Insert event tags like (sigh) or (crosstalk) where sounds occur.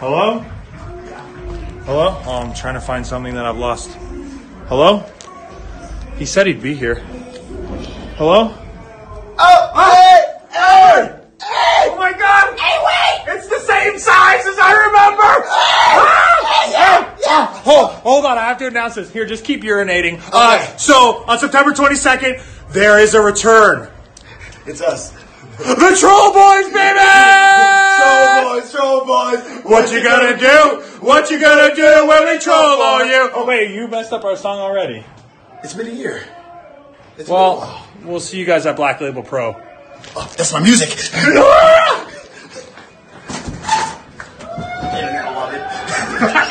Hello? Hello? Oh, I'm trying to find something that I've lost. Hello? He said he'd be here. Hello? Oh, hey, hey, hey! Oh my god! Hey, wait! It's the same size as I remember! Hey, yeah, yeah. Hold, hold on, I have to announce this. Here, just keep urinating. Uh, so, on September 22nd, there is a return. It's us. The Troll Boyz, baby! Troll Boyz, what you gonna do? What you gonna do when we troll oh, on you? Oh wait, you messed up our song already. It's been a year. It's well, been we'll see you guys at Black Label Pro. Oh, that's my music. (laughs) (laughs) Love it. (laughs)